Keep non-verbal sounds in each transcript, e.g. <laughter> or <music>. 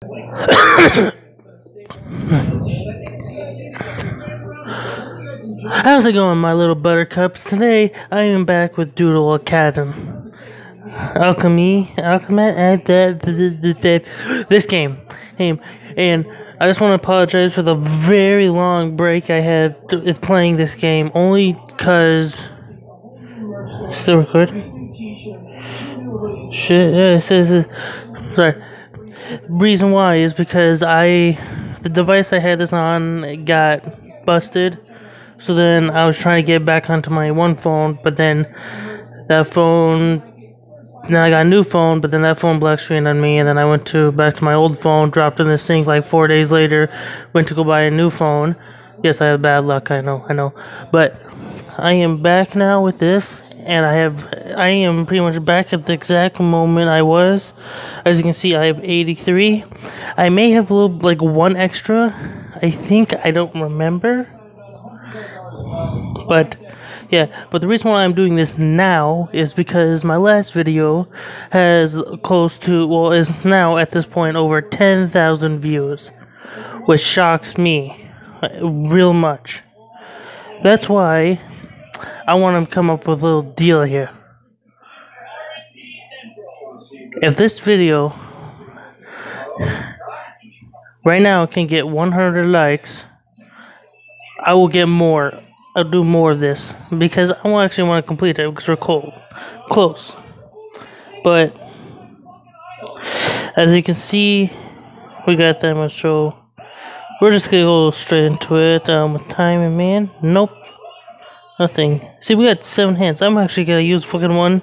<coughs> How's it going, my little buttercups? Today I am back with Doodle Academy. Alchemy, alchemy, this game, game, and I just want to apologize for the very long break I had with playing this game, only because. Still recording? Shit, yeah, it says. It, sorry. Reason why is because I. The device I had this on got busted. So then I was trying to get back onto my one phone, but then that phone then I got a new phone, but then that phone black screened on me, and then I went to back to my old phone, dropped in the sink like four days later, went to go buy a new phone. Yes, I have bad luck, I know, I know. But I am back now with this, and I have I am pretty much back at the exact moment I was. As you can see, I have 83. I may have a little like one extra. I think I don't remember. But yeah, but the reason why I'm doing this now is because my last video has close to, well, is now at this point over 10,000 views, which shocks me uh, real much. That's why I want to come up with a little deal here. If this video right now can get 100 likes, I will get more I'll do more of this because I actually want to complete it because we're cold, close. But as you can see, we got that much. So we're just gonna go straight into it. Um, with time and man, nope, nothing. See, we got seven hands. I'm actually gonna use fucking one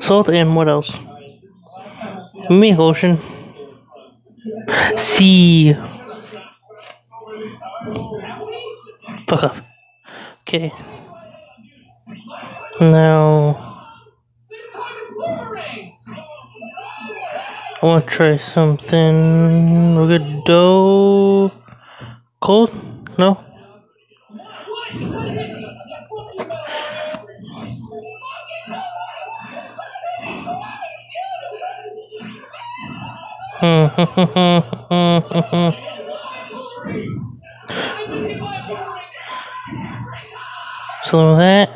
salt and what else? Me ocean. Sea. Fuck off. Okay. Now. I want to try something. We're good dough. Cold? No? <laughs> Slow that.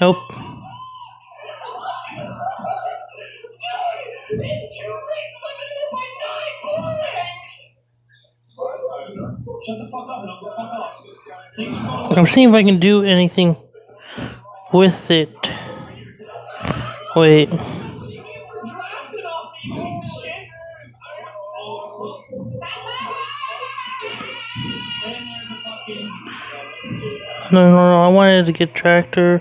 Nope. I'm seeing if I can do anything with it. Wait. No, no, no. I wanted to get tractor.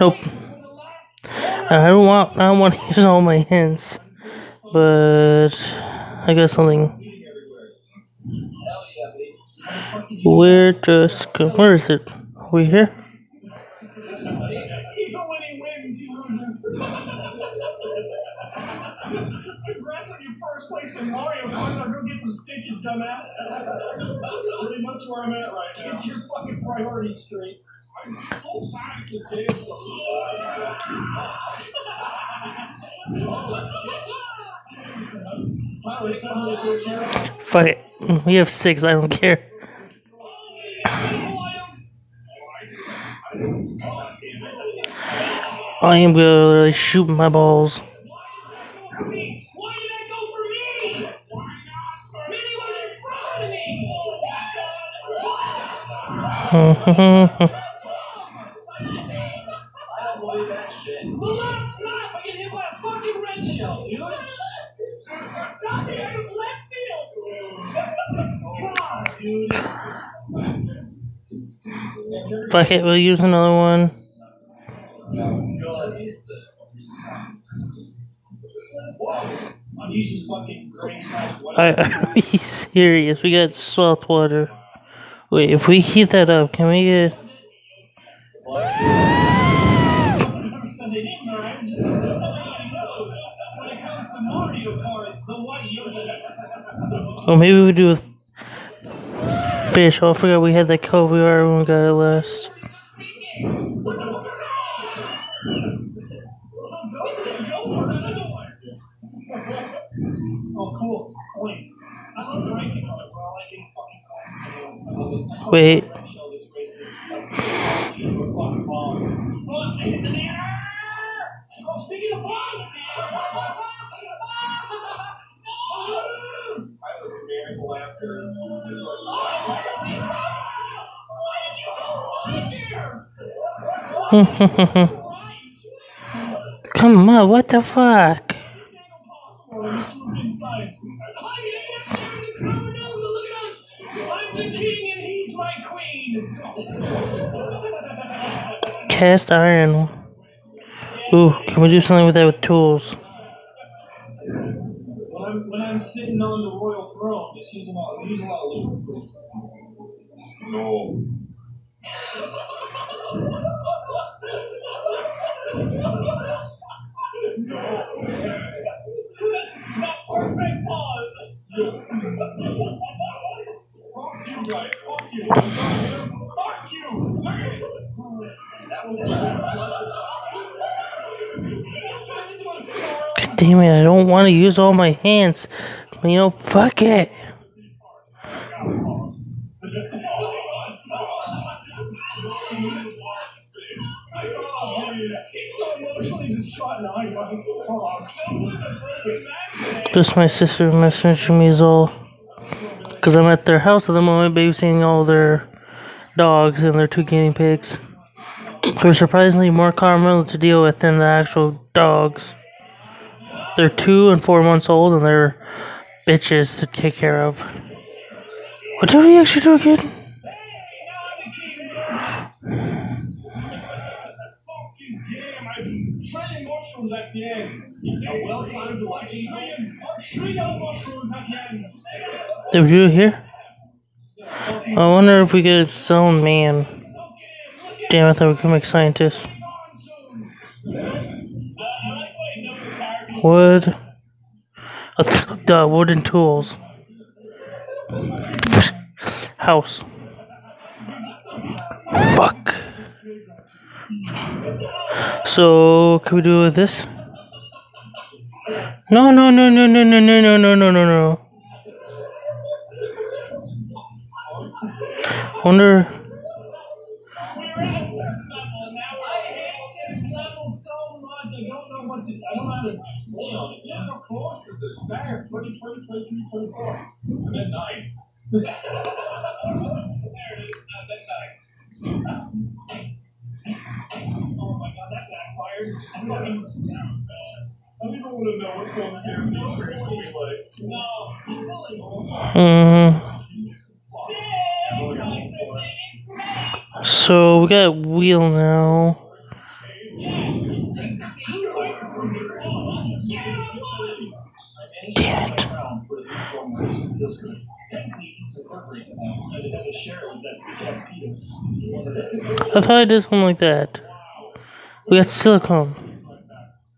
Nope. I don't want. I don't want <laughs> to use all my hints, but I got something. Where go? Where is it? Are we here? Even when he wins, he loses. Congrats on your first place in Mario Kart. Now go get some stitches, dumbass. Pretty much where I'm at right now. Get your fucking priorities straight. I'm so bad at this game. So... Fuck it. We have six. I don't care. I am gonna shoot my balls. <laughs> Fuck it, we'll use another one. I, <laughs> are you serious? We got salt water. Wait, if we heat that up, can we get... game, man. Just everybody knows when it comes to Mario Kart, the white Yoshi. Or maybe we do fish. Oh, I forgot we had that caviar when we got it last. Oh, cool. Wait. I love the racing of it, bro. I like getting fucking coins. Wait. Oh, speaking of bombs, I was a miracle after <laughs> Come on, what the fuck? I'm the king Cast iron. Ooh, can we do something with that with tools? When I'm when I'm sitting on the royal throne, just use a lot, use a lot of lubricants. No. <laughs> That perfect pause. God damn it, I don't want to use all my hands. You know, fuck it. Just my sister messaging me is all. Because I'm at their house at the moment babysitting all their dogs and their two guinea pigs. They're surprisingly more common to deal with than the actual dogs. They're two and four months old and they're bitches to take care of. What did we actually do kid? A the do here? I wonder if we get could sell man. Damn, I thought we could make scientists. Wood. Uh, duh, wooden tools. House. Fuck. So, can we do this? No, no, no, no, no, no, no, no, no, no, no, no. Wonder. We're at a certain level, and now I hate this level so much. I don't know what to. I don't know how to play on it. Yeah, of course. This is fair. 20, 20, 23, 24. And then nine. there it is. Uh, then nine. Oh my god, that backfired. Mm, so we got a wheel now. Damn it. I thought I did something like that. We got silicone.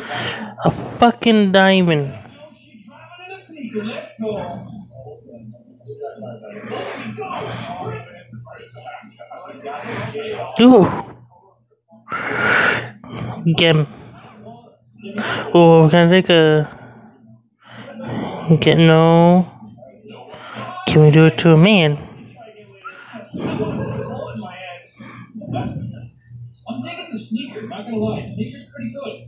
A fucking diamond. Sneaker. Ooh. Get. Oh, we're gonna take a. Get no. Can we do it to a man? I'm digging the sneakers, not gonna lie. Sneakers pretty good.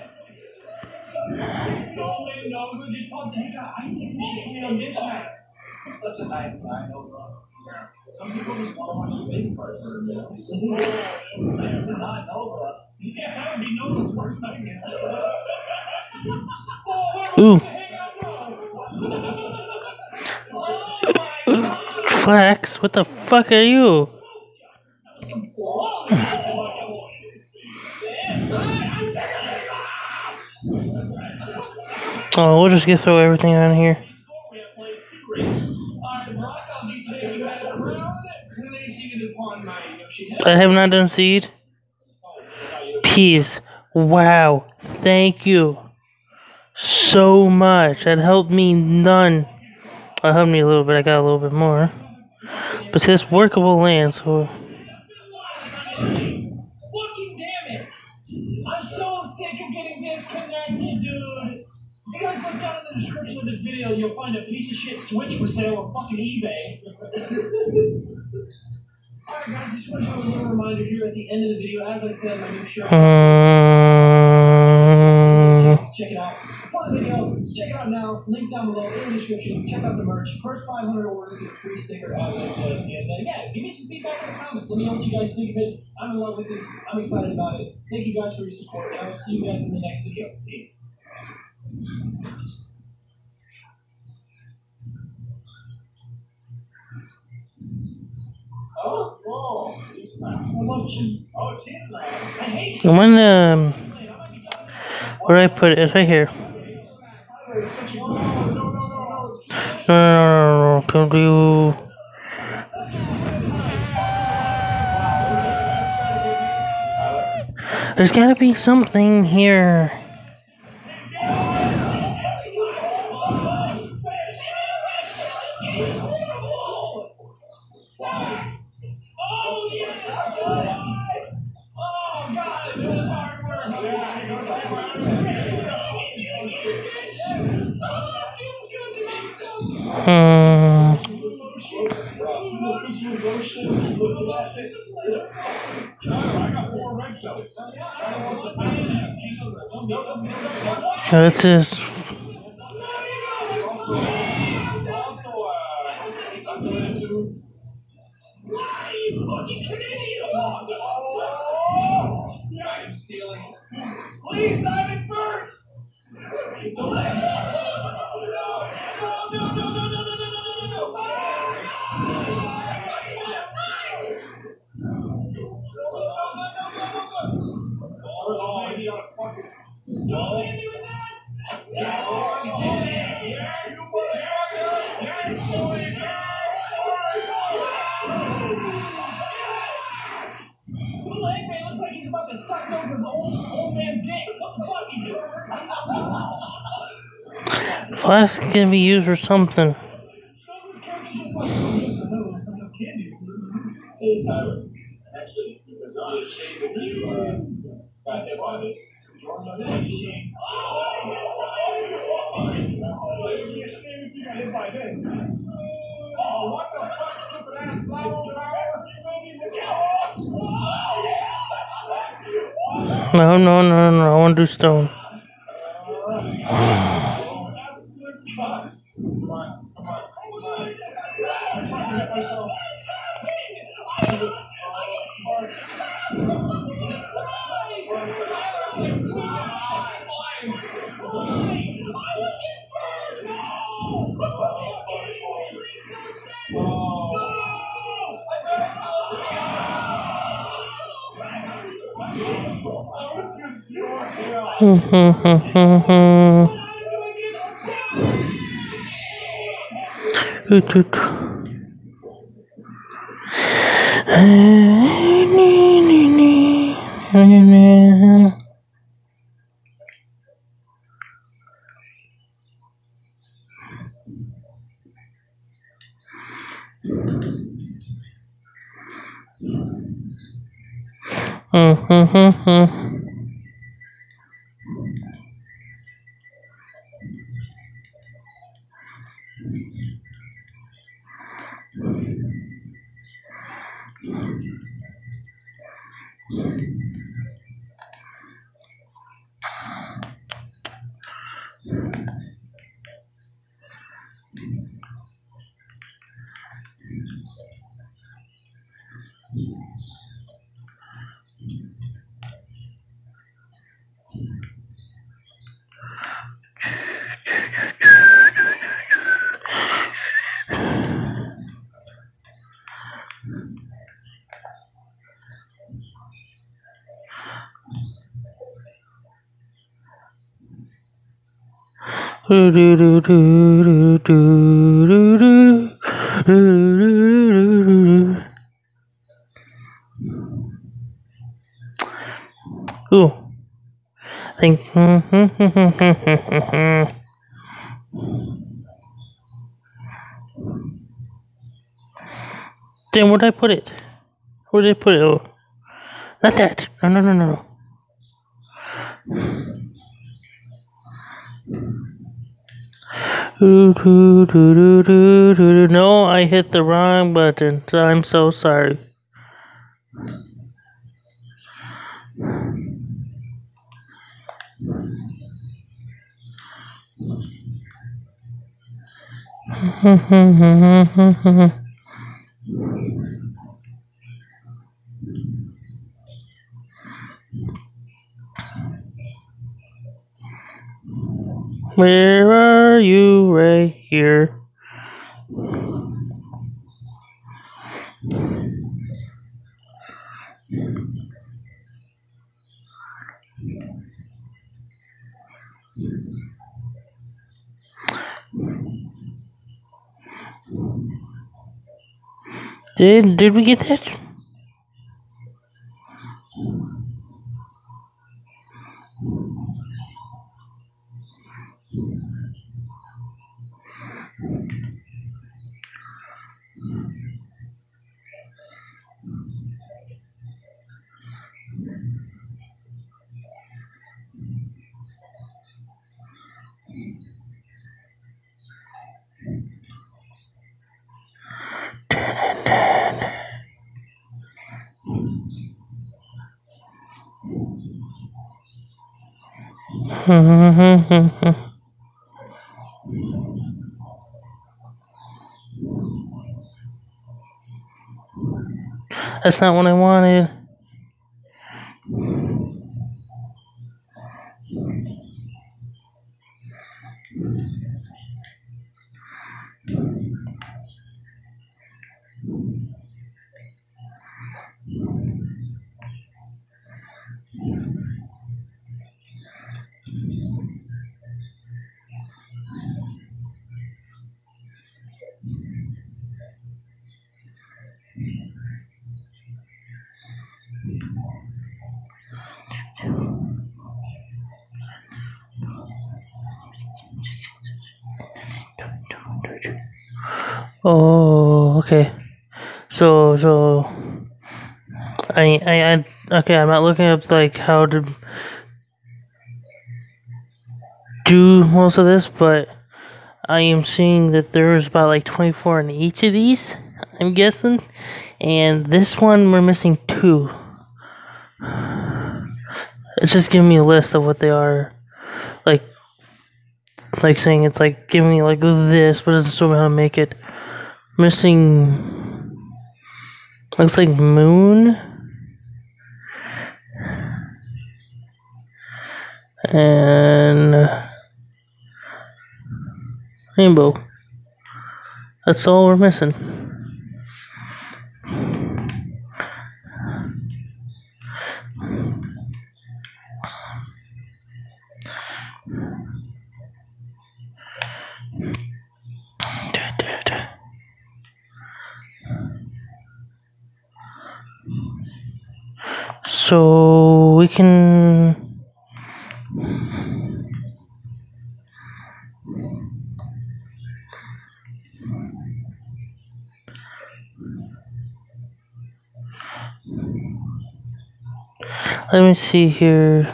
Such a nice guy. Some people just want to watch a big part. Not. Yeah. Ooh, Oh Flax, what the fuck are you? Oh, we'll just get throw everything on here. I have not done seed. Peas. Wow. Thank you so much. That helped me none. That helped me a little bit. I got a little bit more. But it's workable land, so Fucking damn it! I'm so sick of getting disconnected, dude. You guys look down in the description of this video, you'll find a piece of shit Switch for sale on fucking eBay. <laughs> Alright guys, just want to do a little reminder here at the end of the video. As I said, my new Just check it out. Fun video. Check it out now. Link down below in the description. Check out the merch. First 500 orders get a free sticker, as I said. And uh, yeah, give me some feedback in the comments. Let me know what you guys think of it. I'm in love with it. I'm excited about it. Thank you guys for your support. And I will see you guys in the next video. Peace. Oh, whoa. I love cheese. Oh, cheese. I hate I'm gonna, um, where do I put it? It's right here. No, no, no, no, no. Can you? There's gotta be something here. Mm. This is to suck over the old, old man dick. What the fuck? Flask can be used for something. No, no, no, no. I want to do stone. 으뜨뜨. Mm-hmm. Ooh. I think. <laughs> Damn, where'd I put it? Where did I put it? Oh. Not that. No, no, no, no, no. Do, do, do, do, do, do, do. No, I hit the wrong button. I'm so sorry. <laughs> Where are you right here? Did did we get that? <laughs> That's not what I wanted. Oh, okay. So, I, I, I, okay. I'm not looking up like how to do most of this, but I am seeing that there's about like 24 in each of these. I'm guessing, and this one we're missing two. It's just giving me a list of what they are, like, like saying it's like giving me like this, but it doesn't show me how to make it. Missing looks like moon and rainbow. That's all we're missing. So we can. Let me see here.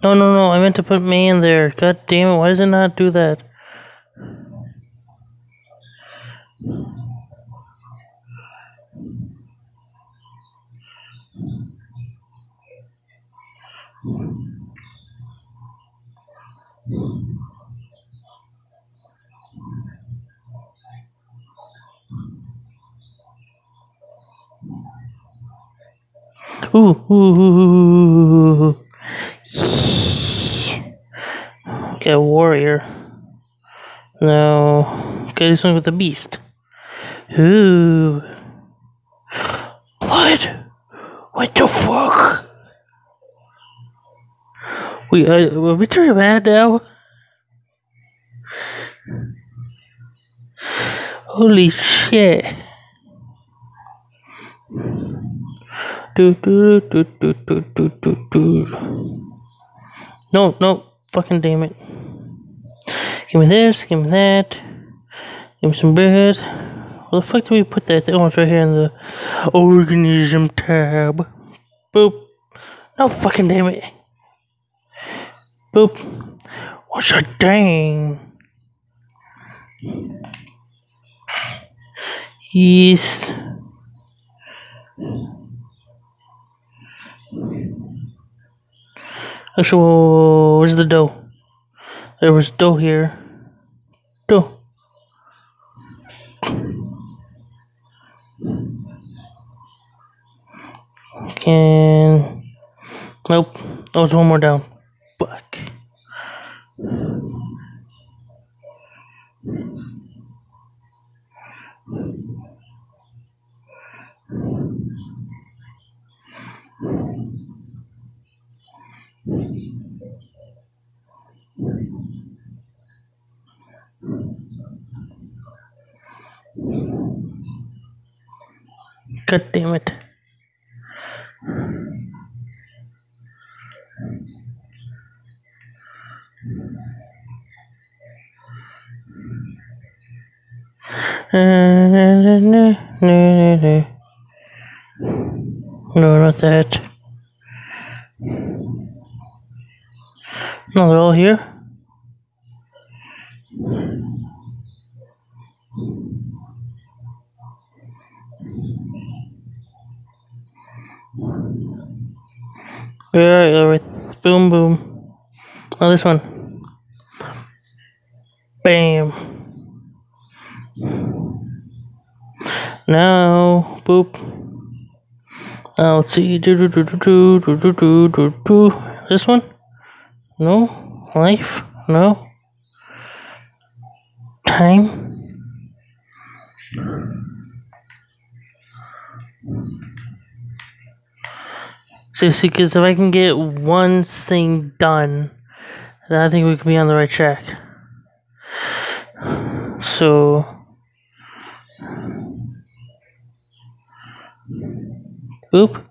No, no, no. I meant to put me in there. God damn it. Why does it not do that? Ooh, ooh, ooh, ooh, ooh. Okay, warrior. One with the beast. Ooh. Blood. What the fuck? We uh, are we turning mad now? Holy shit. Do do do do do do do do. No, no, fucking damn it. Give me this, give me that. Give me some bread. Where the fuck do we put that? Oh, it's right here in the organism tab. Boop. No fucking damn it. Boop. What's a dang? Yeast. Actually, where's the dough? There was dough here. Dough. Can. Nope. Oh, there's one more down. Fuck. God damn it. No, not that. No, they're all here. Alright, alright. Boom, boom. Oh, this one. Bam. Now, boop. Now, let's see. Do, do, do, do, do, do, do, do, do, do. This one? No? Life? No? Time? Seriously, because if I can get one thing done, then I think we can be on the right track. So. Oop.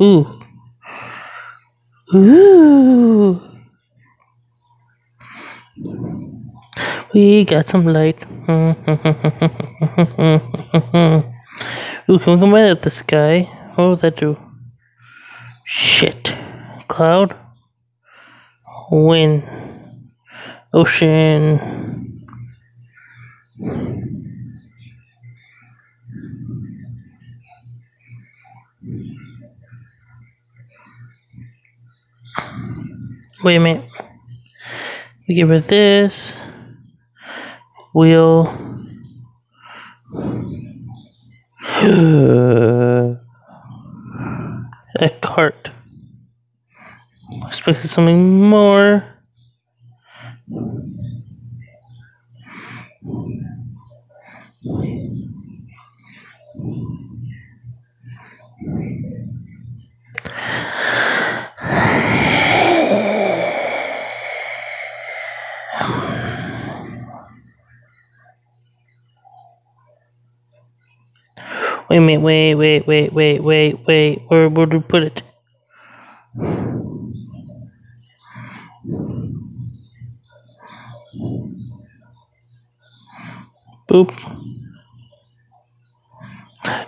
Ooh. Ooh. We got some light. <laughs> Ooh, can we combine at the sky? What would that do? Shit. Cloud. Wind. Ocean. Wait a minute. We rid of this. Wheel. <sighs> <laughs> A cart. I Expected something more. Wait a minute, wait, wait, wait, wait, wait, wait. Where do we put it? Boop.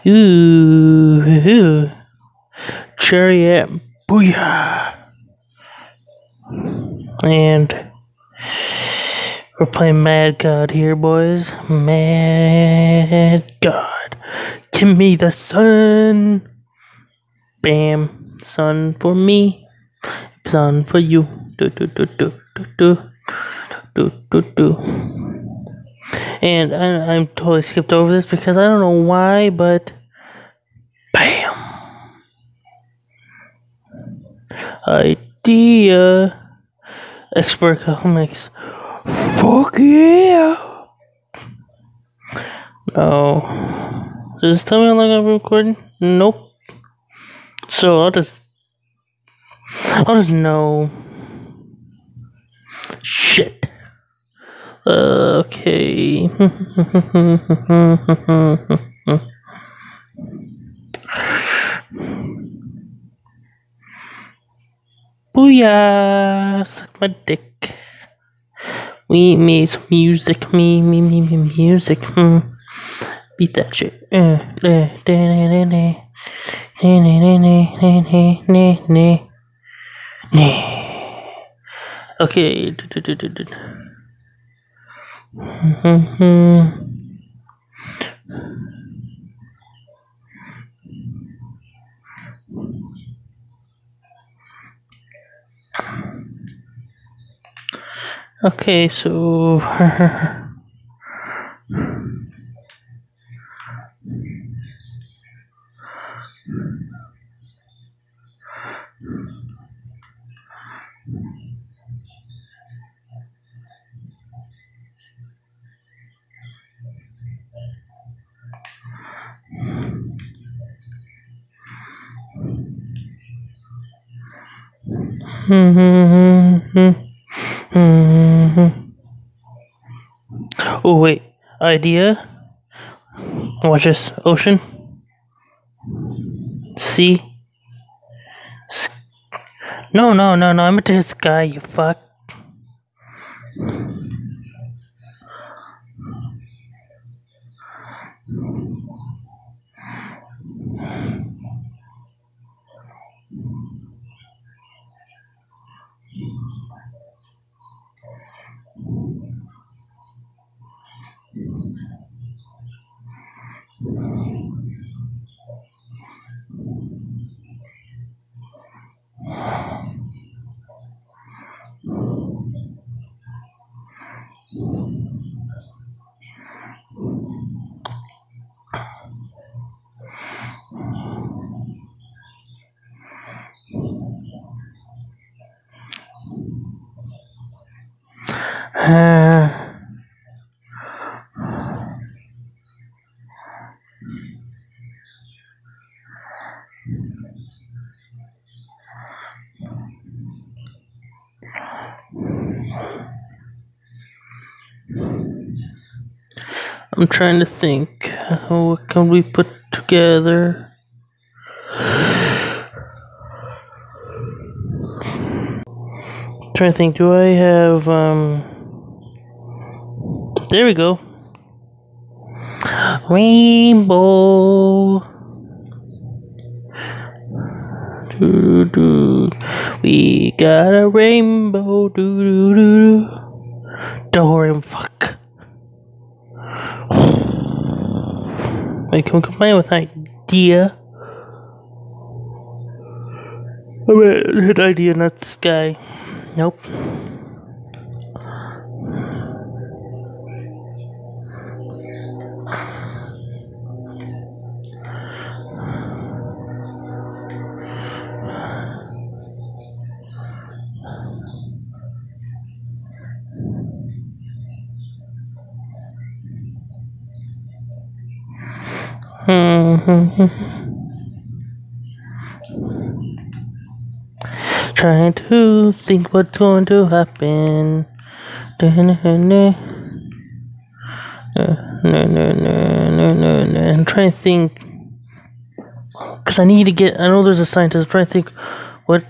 Ooh, ooh. Chariot, booyah! And we're playing Mad God here, boys. Mad God. Give me the sun. Bam. Sun for me. Sun for you. Do, do, do, do, do, do. Do, do, do. And I, I'm totally skipped over this because I don't know why, but bam. Idea. Expert comics. Fuck yeah. No. Does this tell me how long I've been recording? Nope. So I'll just I'll just know. Shit. Okay. <laughs> Booyah! Suck my dick. We made some music. Me, me, me, me, music. Mm. Beat that shit. Okay. Okay, <laughs> da, Oh wait, idea. Watch this. Ocean. Sea. No, no, no, no. I'm into sky. You fuck. I'm trying to think. What can we put together? trying to think. Do I have um? There we go. Rainbow. Doo doo. We got a rainbow. Doo doo doo. Don't worry, fuck. <sighs> Wait, can combine with an idea? I mean, hit idea, not sky. Nope. Trying to think what's going to happen. No, no, no, no, no, no. I'm trying to think. Because I need to get. I know there's a scientist. I'm trying to think what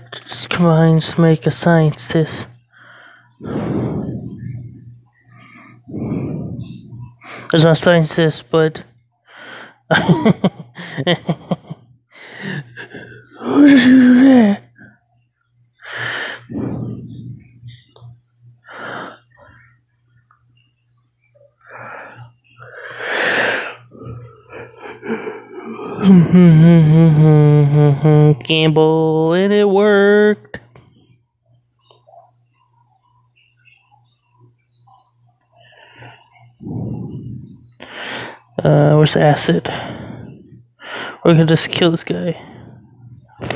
combines to make a scientist. There's not a scientist, but. <laughs> <laughs> <laughs> Gamble, and it worked. Uh, where's the acid? We're gonna just kill this guy.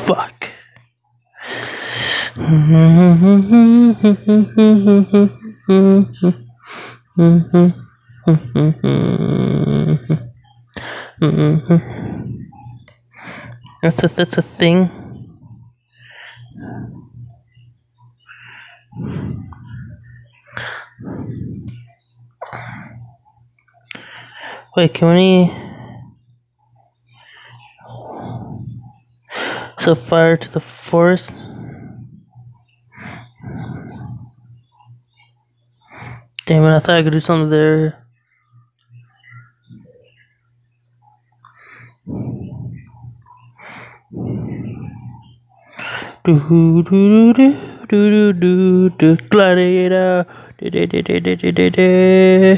Fuck. That's a that's a thing. Wait, can we set fire to the forest? Damn it, I thought I could do something there. Do do do do do do do do gladiator do do do do do do do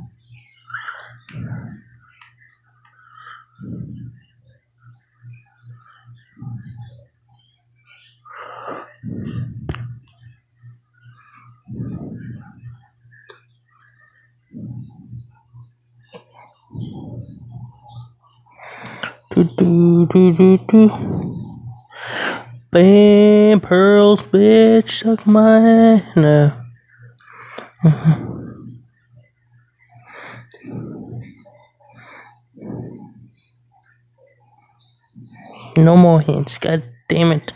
Do do do do Bam pearls bitch suck my no No more hints, god damn it.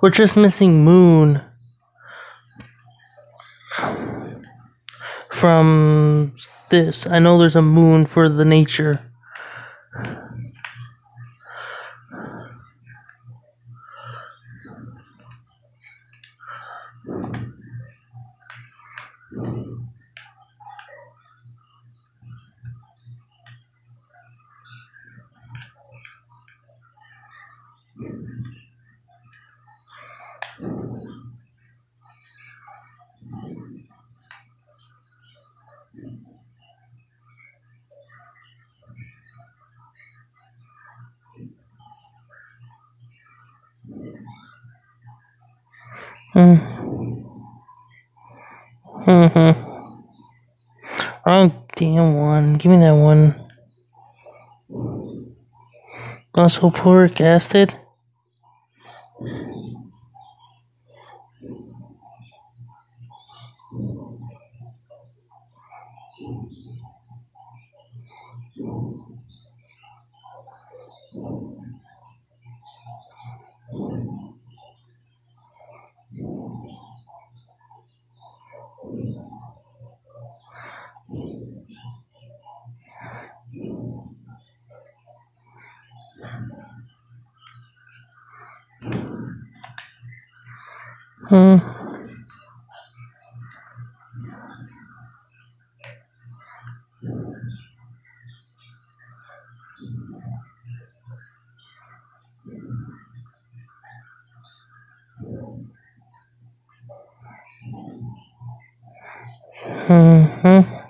We're just missing moon. From this. I know there's a moon for the nature. Hmm. Mm-hmm. Wrong damn one. Give me that one. Sulfuric acid. Hmm. Mm-hmm.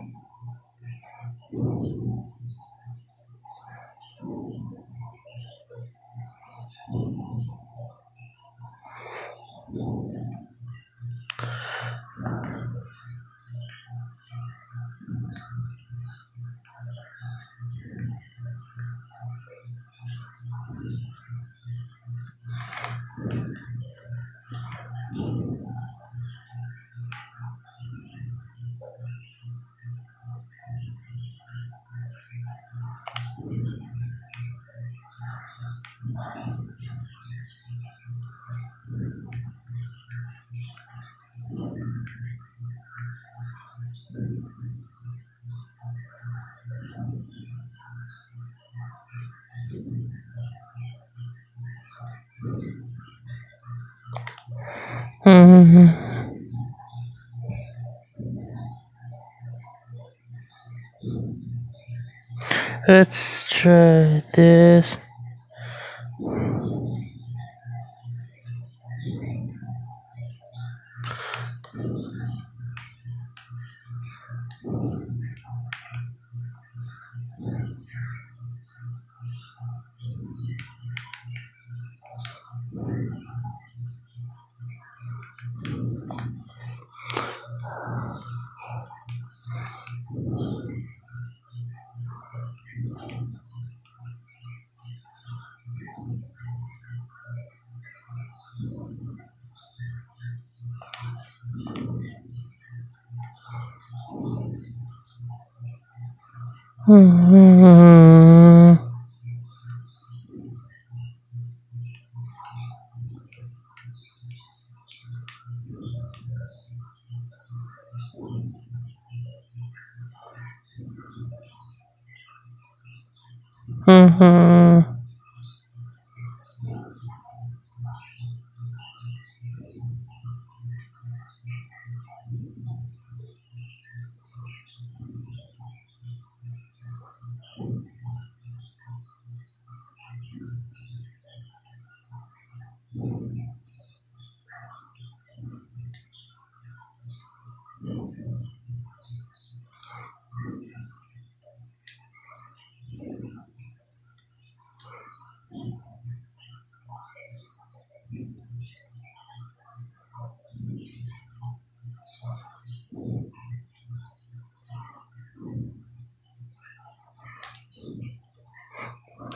Mm-hmm. Let's try this.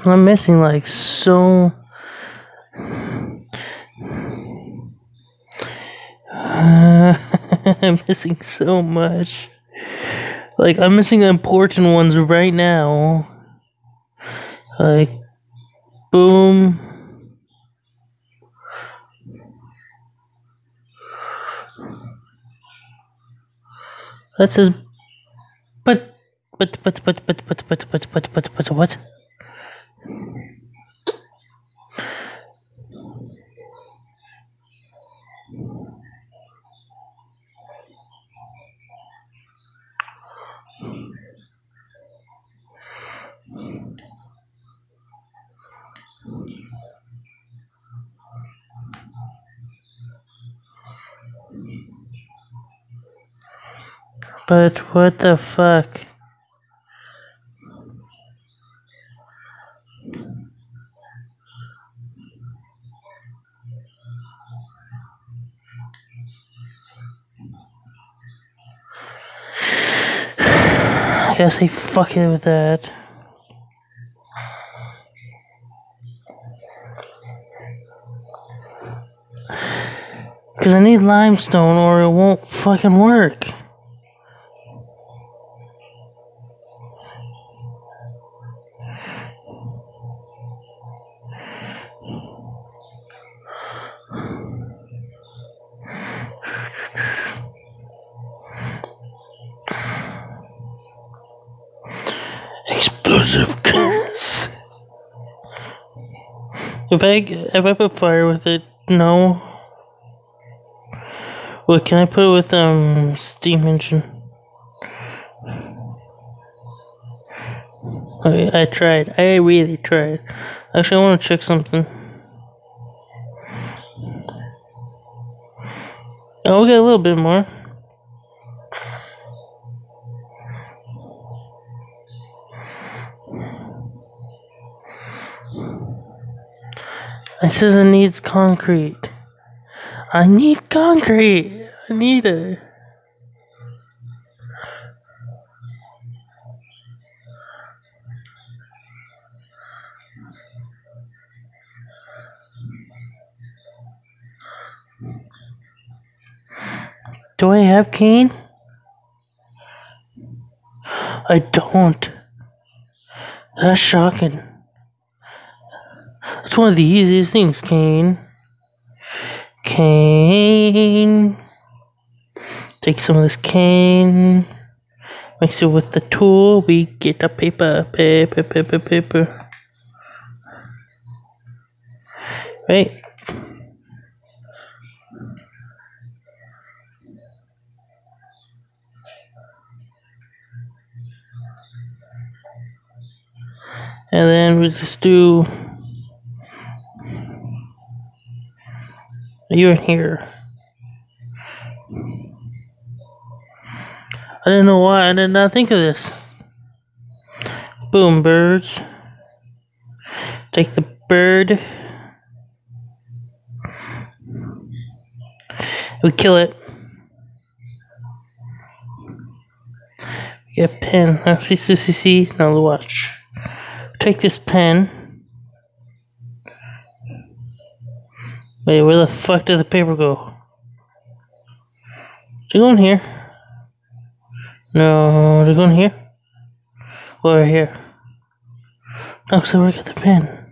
I'm missing like so. I'm missing so much. Like I'm missing important ones right now. Like, boom. That says, but, but, but, but, but, but, but, but, but, but, but, what? But what the fuck? <sighs> I guess I fuck it with that. <sighs> Cause I need limestone or it won't fucking work. I if I put fire with it, no. What can I put it with um steam engine? I tried. I really tried. Actually, I want to check something. I'll get a little bit more. It says it needs concrete. I need concrete. I need it. Do I have cane? I don't. That's shocking. That's one of the easiest things, cane. Cane. Take some of this cane. Mix it with the tool. We get a paper. Paper, paper, paper. Right. And then we just do you in here. I didn't know why I did not think of this. Boom, birds. Take the bird. We kill it. We Get a pen. Now, see, see, see, see. Now, watch. Take this pen. Wait, where the fuck did the paper go? Did it go in here? No, did it go in here? Or here? No, because I work at the pen.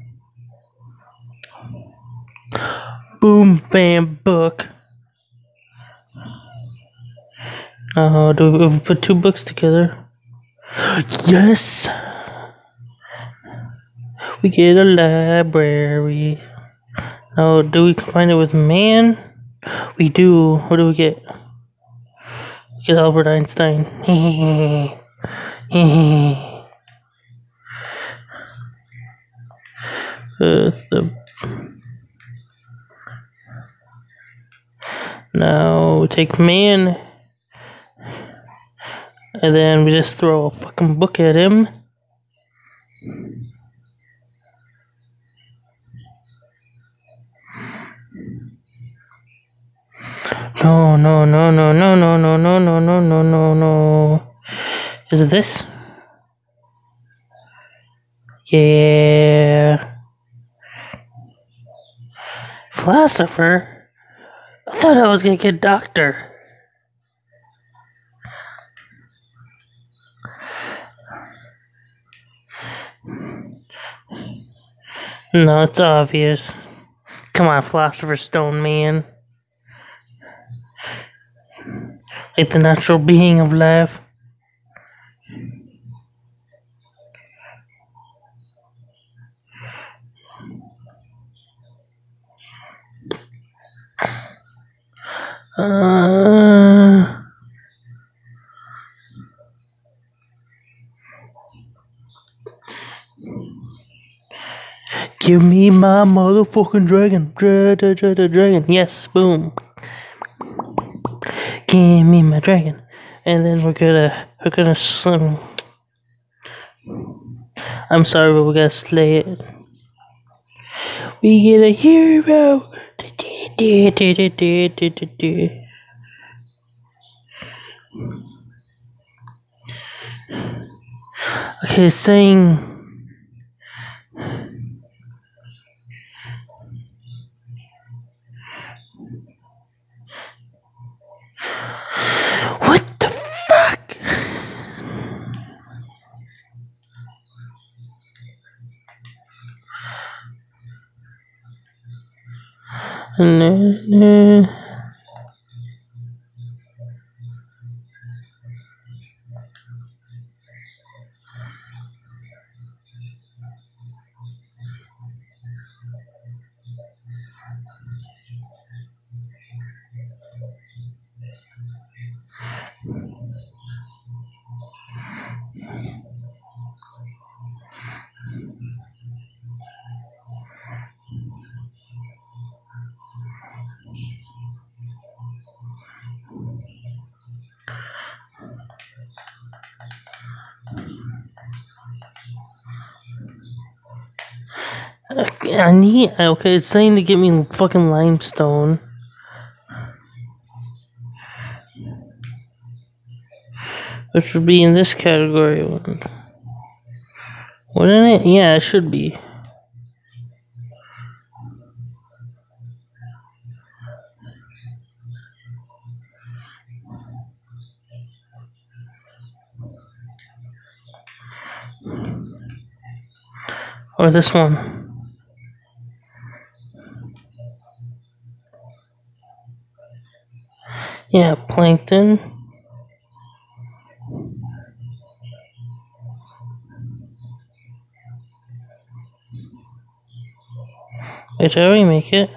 Boom, bam, book. Uh, do we put two books together? Yes! We get a library. Now, do we combine it with man? We do. What do we get? We get Albert Einstein. <laughs> uh, the now take man and then we just throw a fucking book at him. No, no, no, no, no, no, no, no, no, no, no, no, no. Is it this? Yeah. Philosopher? I thought I was gonna get doctor. No, it's obvious. Come on, Philosopher Stone Man. Like the natural being of life. Uh, give me my motherfucking dragon. Dra, dra, dra, dra, dragon. Yes, boom. Give me my dragon. And then we're gonna we're gonna slim. I'm sorry, but we gotta slay it. We get a hero. Okay, saying. Mm-hmm. I need. Okay, it's saying to get me fucking limestone. Which would be in this category. Wouldn't it? Yeah, it should be. Or this one. Yeah, plankton. Wait, do we make it?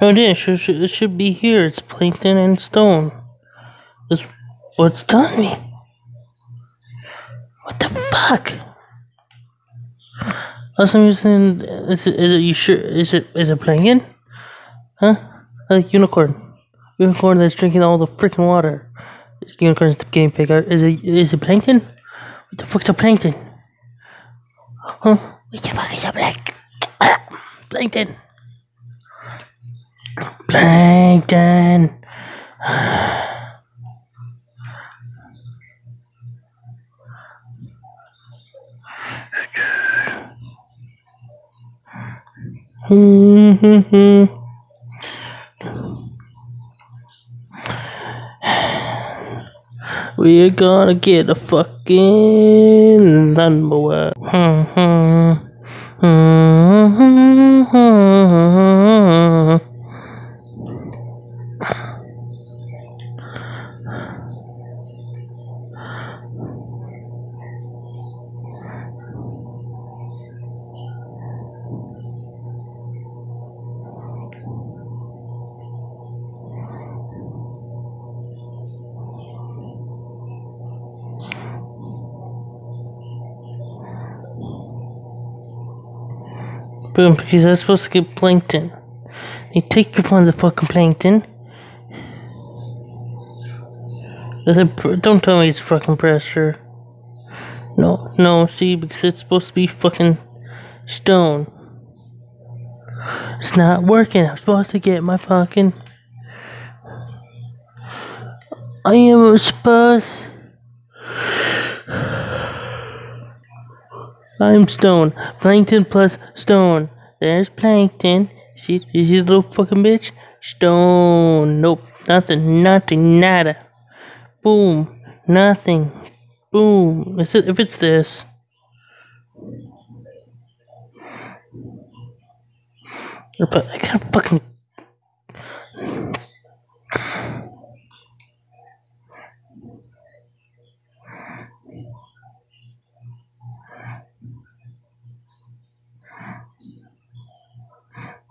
Oh, it is. It should, it should be here. It's plankton and stone. That's what's done me. What the fuck? Last time using is it, is it you sure is it is it plankton? Huh? like unicorn. Unicorn that's drinking all the freaking water. Unicorn's game bigger. Is it is it plankton? What the fuck's a plankton? Huh? What the fuck is a plankton? <coughs> plankton. Plankton. <sighs> Hmm. hmm, hmm. We're gonna get a fucking lawnmower. Boom, because that's supposed to get plankton. They take upon the fucking plankton. Don't tell me it's fucking pressure. No, no, see, because it's supposed to be fucking stone. It's not working. I'm supposed to get my fucking. I am supposed. I'm stone. Plankton plus stone. There's plankton. See, you see the little fucking bitch? Stone. Nope. Nothing. Nothing. Nada. Boom. Nothing. Boom. Is it, if it's this. I gotta fucking.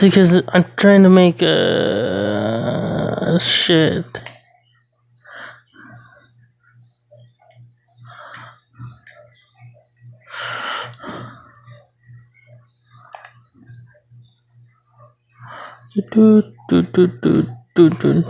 Because I'm trying to make uh shit. Do do do do do do.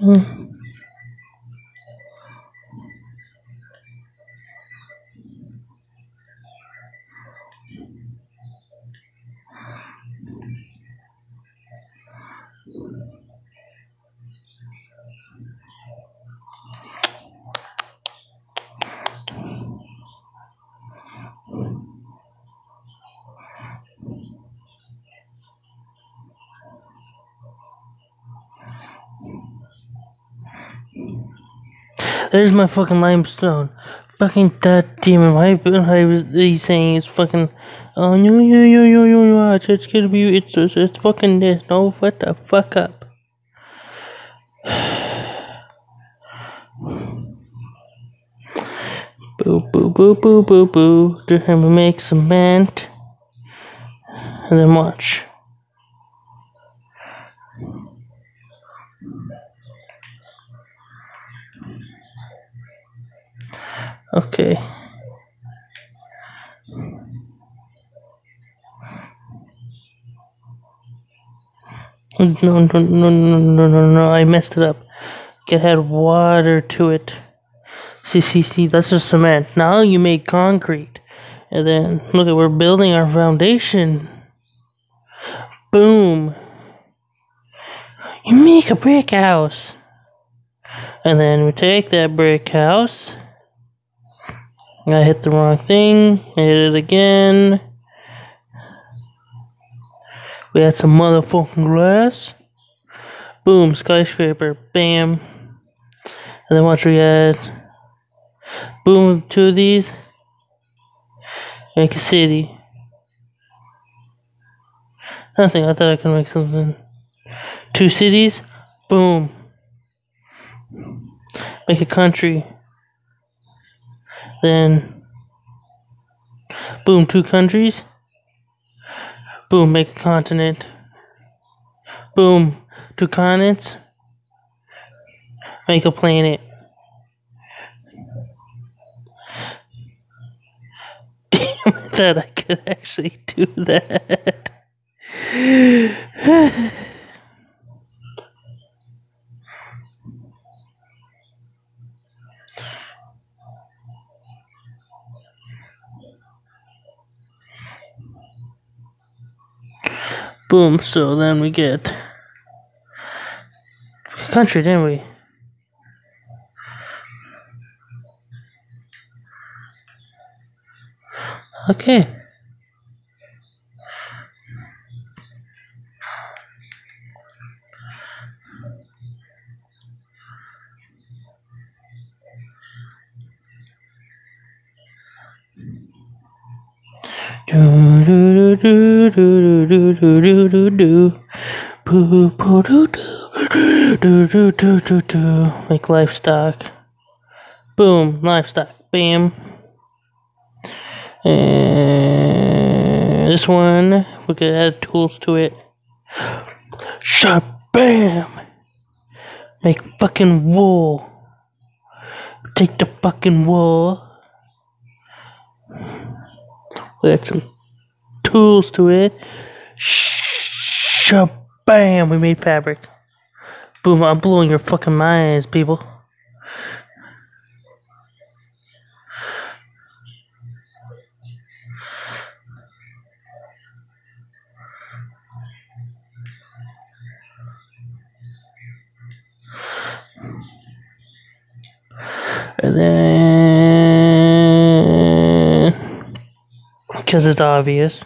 Hmm. There's my fucking limestone. Fucking that demon. Why I was he saying it's fucking oh no yo yo yo yo yo it's gonna be it's it's, it's fucking this. No what the fuck up. Boo boo boo boo boo boo. Then we make cement. And then watch. Okay. No, no, no, no, no, no, no, I messed it up. It had water to it. See, see, see, that's just cement. Now you make concrete. And then, look at, we're building our foundation. Boom. You make a brick house. And then we take that brick house. I hit the wrong thing. I hit it again. We had some motherfucking glass. Boom, skyscraper. Bam. And then watch we had. Boom, two of these. Make a city. Nothing. I thought I could make something. Two cities. Boom. Make a country. Then. Boom. Two countries. Boom. Make a continent. Boom. Two continents. Make a planet. <laughs> Damn that I could actually do that. <laughs> Boom, so then we get country, didn't we? Okay. Do do do do do do do do Poo poo do do do do do do do Make livestock. Boom, livestock. Bam. And this one, we could add tools to it. Sharp bam! Make fucking wool. Take the fucking wool. Some tools to it. Sharp bam! We made fabric. Boom, I'm blowing your fucking minds, people. And then, because it's obvious,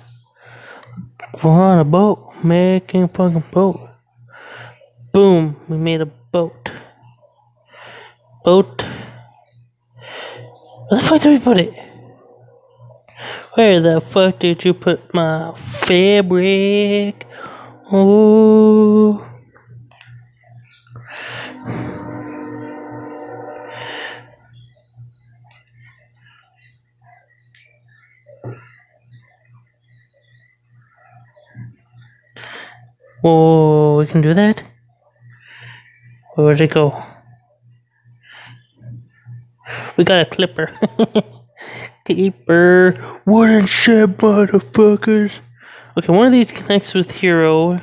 we're on a boat, making a fucking boat. Boom, we made a boat. Boat. Where the fuck did we put it? Where the fuck did you put my fabric? Oh. Whoa, we can do that? Where'd it go? We got a clipper. <laughs> clipper. Wooden shed, motherfuckers. Okay, one of these connects with Hero.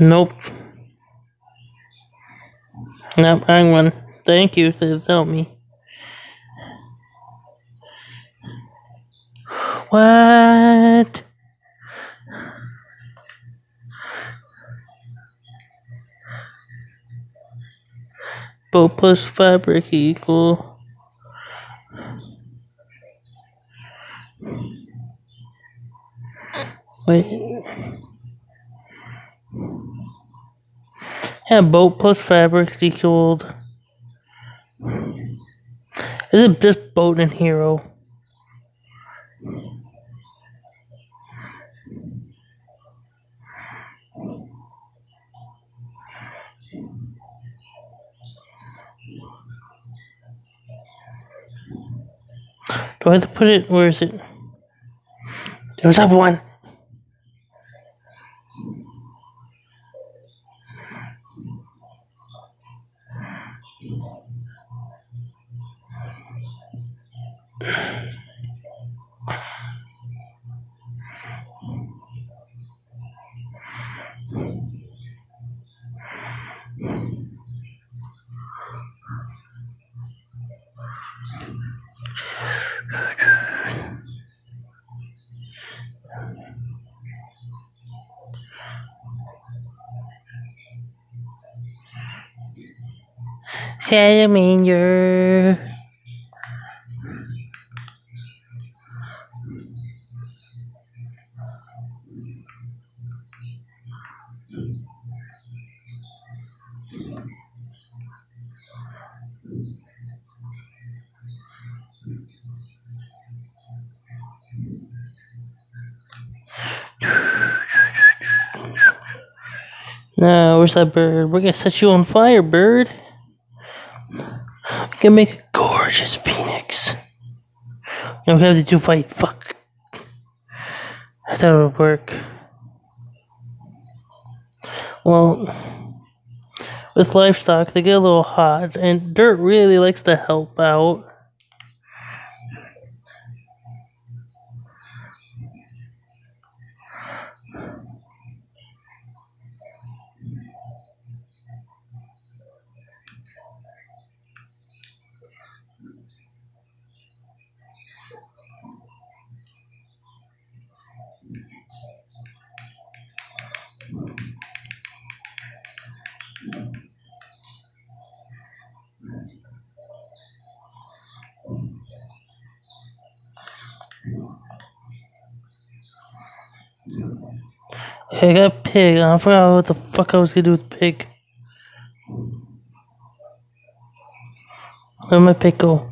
Nope. Nope, wrong one. Thank you for telling me. What? Boat plus fabric equal. Wait. Yeah, boat plus fabric equaled. Is it just boat and hero? Do I have to put it? Where is it? There's that one. <sighs> No, where's that bird? We're gonna set you on fire, bird. Can make a gorgeous phoenix. No, we have to do fight. Fuck. I thought it would work. Well, with livestock, they get a little hot, and dirt really likes to help out. Okay, I got a pig. I forgot what the fuck I was gonna do with pig. Where'd my pig go?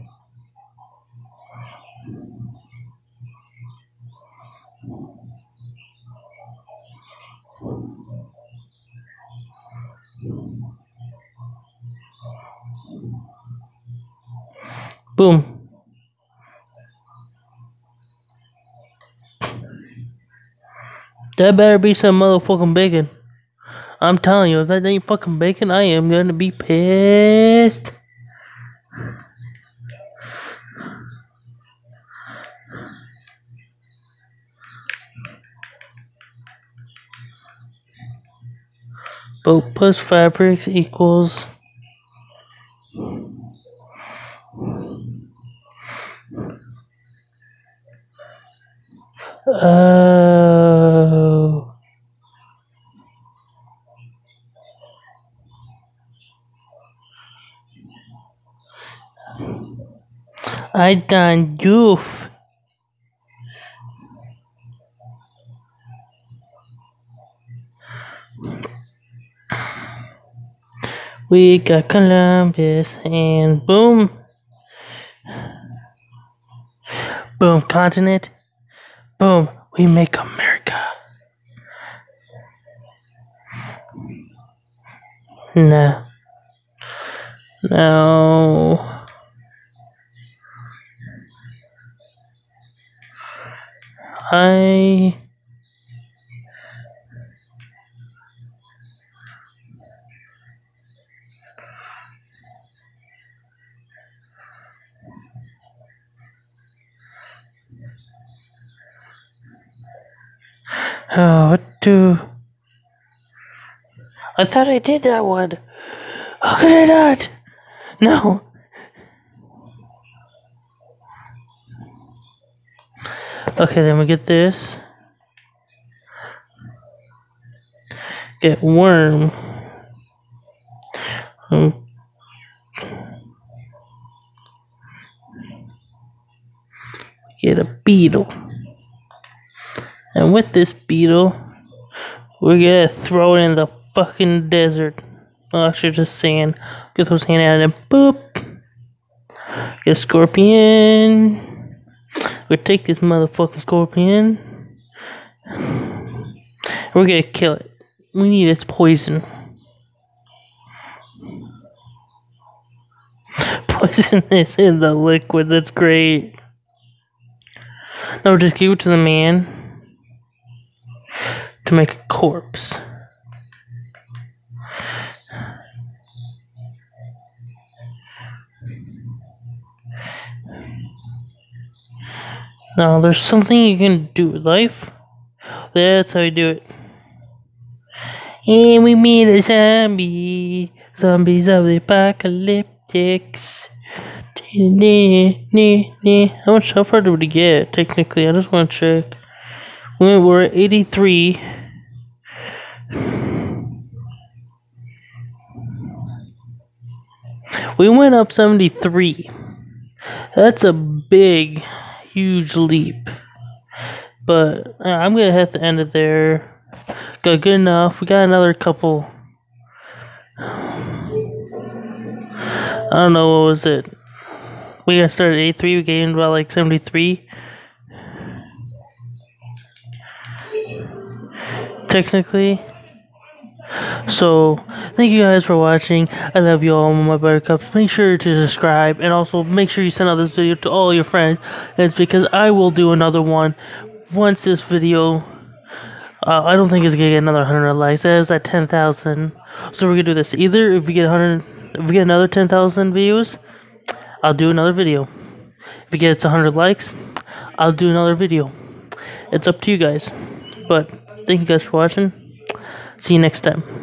Boom. That better be some motherfucking bacon. I'm telling you, if that ain't fucking bacon, I am gonna be pissed. Boat plus fabrics equals. Oh. I done goof. We got Columbus and boom. Boom, continent. Boom, we make America. No. No. I. Oh, what do? I thought I did that one. How could I not? No. Okay, then we get this. Get worm. Um, Get a beetle. And with this beetle, we're gonna throw it in the fucking desert. Oh, actually, just sand. Get those hand out and boop. Get a scorpion. We take this motherfucking scorpion. We're gonna kill it. We need its poison. <laughs> Poison is in the liquid. That's great. No, just give it to the man to make a corpse. Now, there's something you can do with life. That's how you do it. And we made a zombie. Zombies of the apocalyptics. How much how far did we get? Technically, I just want to check. We we're at 83. We went up 73. That's a big, huge leap. But uh, I'm gonna have to end it there. Got good enough. We got another couple. I don't know what was it. We got started at 83. We gained about like 73. Technically. So, thank you guys for watching. I love you all, my buttercups. Make sure to subscribe and also make sure you send out this video to all your friends. It's because I will do another one once this video. Uh, I don't think it's gonna get another 100 likes. It is at 10,000. So, we're gonna do this. Either if we get 100, if we get another 10,000 views, I'll do another video. If we get it gets 100 likes, I'll do another video. It's up to you guys. But thank you guys for watching. See you next time.